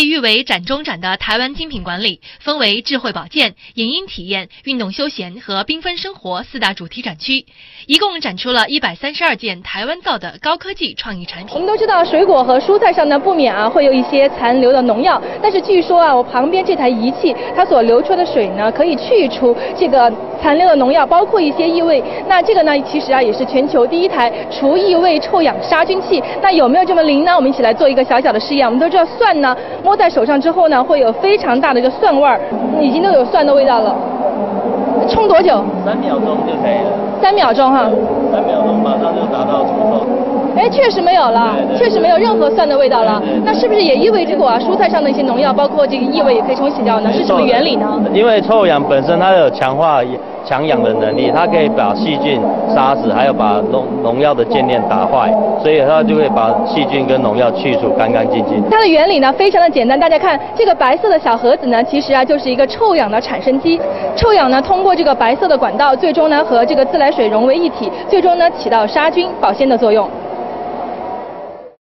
被誉为展中展的台湾精品馆里，分为智慧保健、影音体验、运动休闲和缤纷生活四大主题展区，一共展出了一百三十二件台湾造的高科技创意产品。我们都知道，水果和蔬菜上呢不免啊会有一些残留的农药，但是据说啊，我旁边这台仪器它所流出的水呢，可以去除这个残留的农药，包括一些异味。那这个呢，其实啊也是全球第一台除异味臭氧杀菌器。那有没有这么灵呢？我们一起来做一个小小的试验。我们都知道蒜呢。摸在手上之后呢，会有非常大的一个蒜味儿，已经都有蒜的味道了。冲多久？三秒钟就可以了。三秒钟哈。三秒钟马上就达到出售。哎，确实没有了，确实没有任何蒜的味道了。那是不是也意味着果啊，蔬菜上的一些农药，包括这个异味也可以冲洗掉呢？是什么原理呢？因为臭氧本身它有强化。强氧的能力，它可以把细菌杀死，还有把农农药的键链打坏，所以它就会把细菌跟农药去除干干净净。它的原理呢非常的简单，大家看这个白色的小盒子呢，其实啊就是一个臭氧的产生机。臭氧呢通过这个白色的管道，最终呢和这个自来水融为一体，最终呢起到杀菌保鲜的作用。